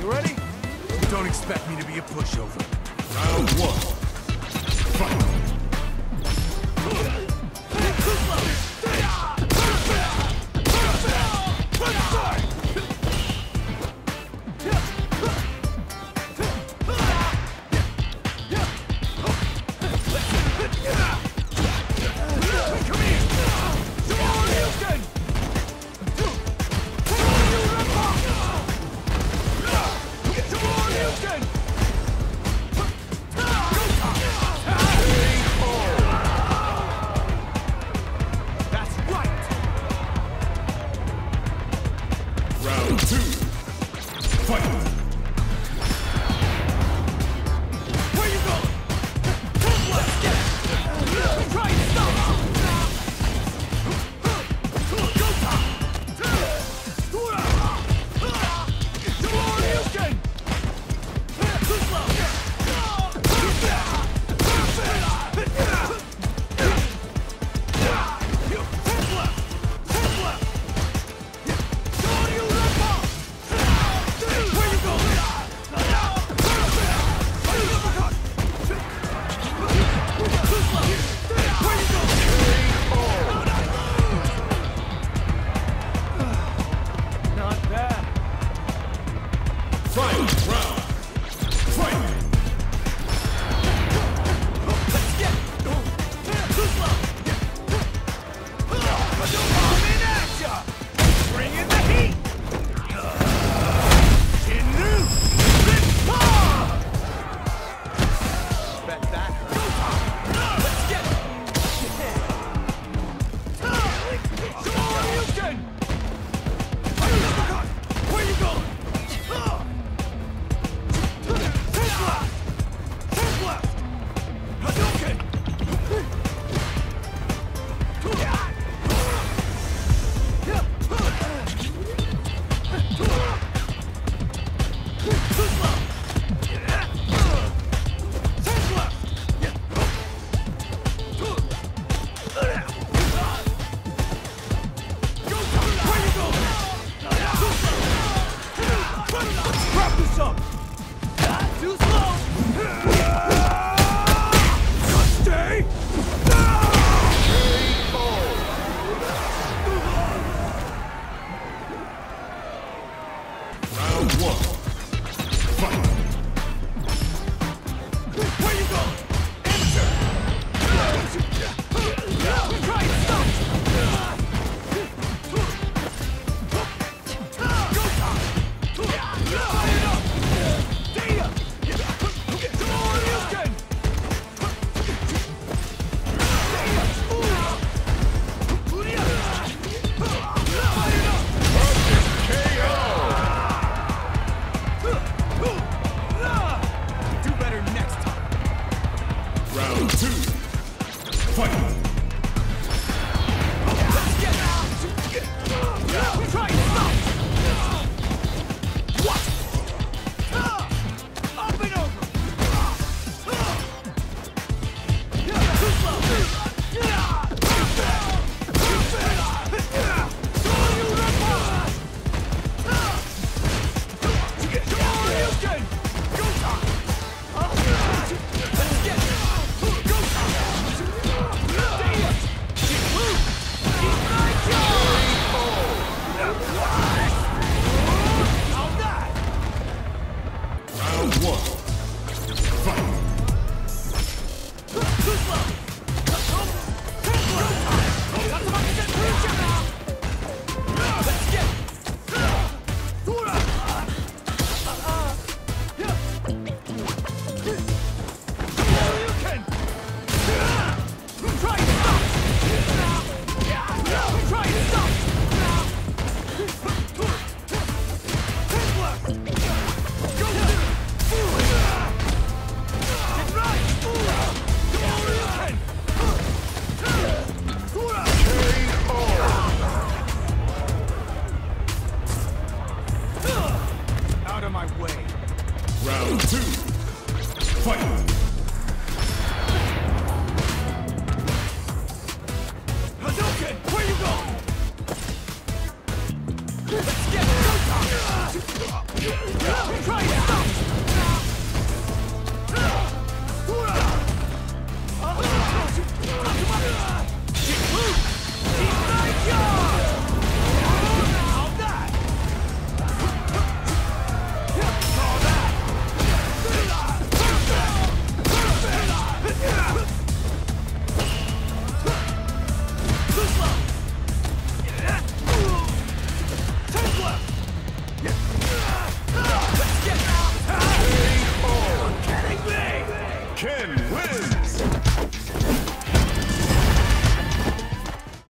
You ready? Don't expect me to be a pushover. Round one. Fight. Round two. Fight! Not too slow. Fight! Let's get out! Try Round two. Fight! Where you going? Let's get Try to stop!